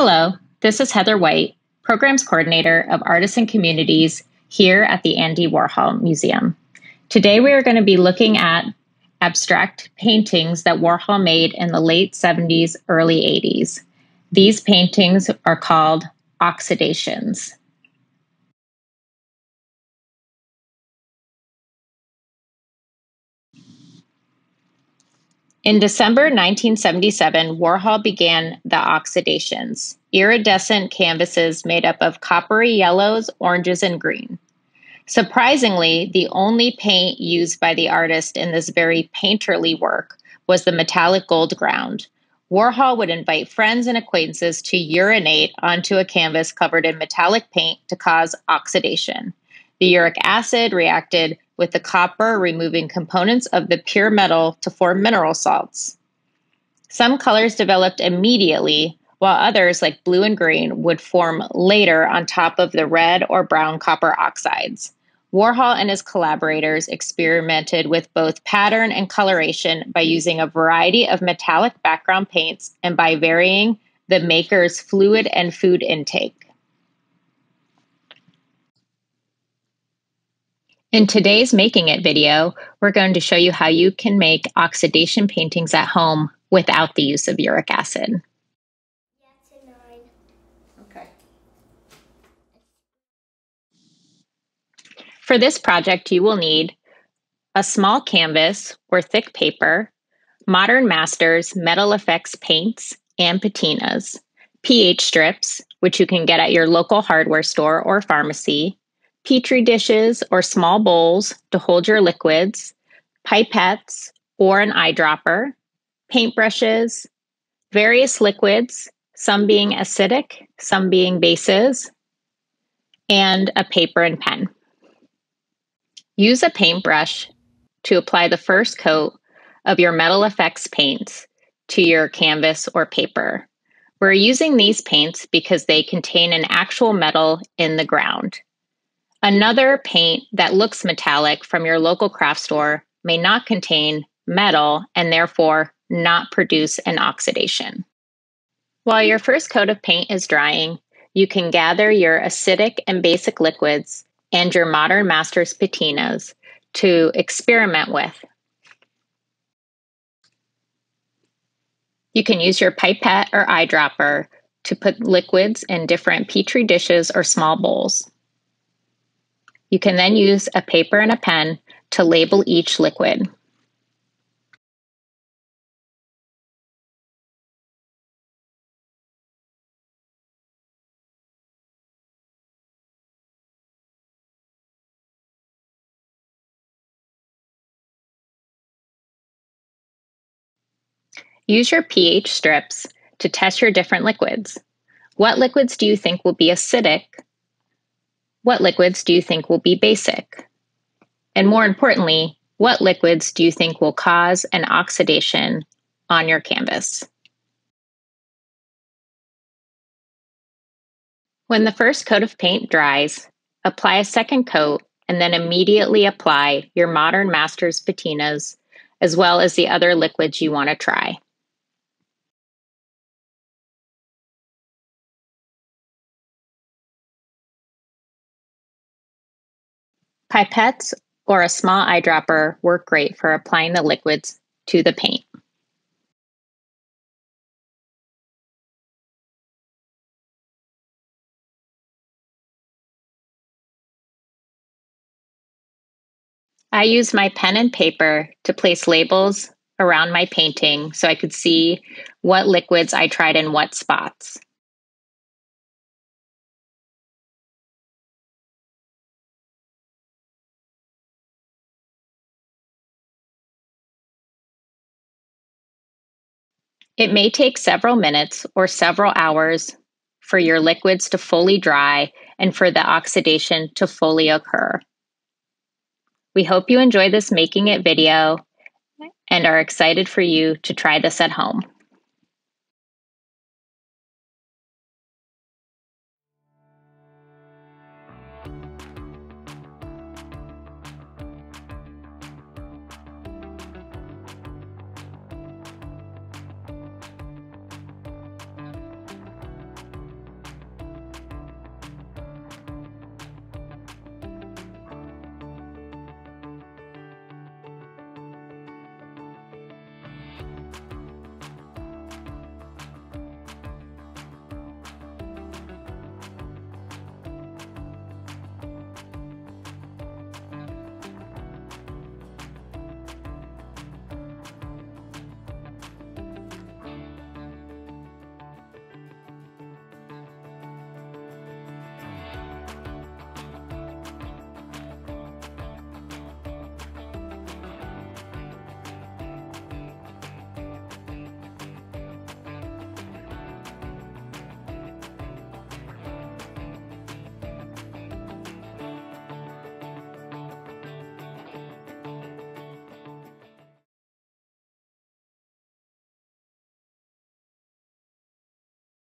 Hello, this is Heather White, Programs Coordinator of Artists and Communities here at the Andy Warhol Museum. Today we are going to be looking at abstract paintings that Warhol made in the late 70s, early 80s. These paintings are called oxidations. In December 1977, Warhol began the oxidations, iridescent canvases made up of coppery yellows, oranges, and green. Surprisingly, the only paint used by the artist in this very painterly work was the metallic gold ground. Warhol would invite friends and acquaintances to urinate onto a canvas covered in metallic paint to cause oxidation. The uric acid reacted with the copper, removing components of the pure metal to form mineral salts. Some colors developed immediately, while others, like blue and green, would form later on top of the red or brown copper oxides. Warhol and his collaborators experimented with both pattern and coloration by using a variety of metallic background paints and by varying the maker's fluid and food intake. In today's Making It video, we're going to show you how you can make oxidation paintings at home without the use of uric acid. Okay. For this project, you will need a small canvas or thick paper, Modern Masters Metal Effects paints and patinas, pH strips, which you can get at your local hardware store or pharmacy, petri dishes or small bowls to hold your liquids, pipettes or an eyedropper, paintbrushes, various liquids, some being acidic, some being bases, and a paper and pen. Use a paintbrush to apply the first coat of your Metal Effects paints to your canvas or paper. We're using these paints because they contain an actual metal in the ground. Another paint that looks metallic from your local craft store may not contain metal and therefore not produce an oxidation. While your first coat of paint is drying, you can gather your acidic and basic liquids and your Modern Masters patinas to experiment with. You can use your pipette or eyedropper to put liquids in different petri dishes or small bowls. You can then use a paper and a pen to label each liquid. Use your pH strips to test your different liquids. What liquids do you think will be acidic what liquids do you think will be basic? And more importantly, what liquids do you think will cause an oxidation on your canvas? When the first coat of paint dries, apply a second coat and then immediately apply your Modern Masters patinas as well as the other liquids you want to try. Pipettes or a small eyedropper work great for applying the liquids to the paint. I used my pen and paper to place labels around my painting so I could see what liquids I tried in what spots. It may take several minutes or several hours for your liquids to fully dry and for the oxidation to fully occur. We hope you enjoy this Making It video and are excited for you to try this at home.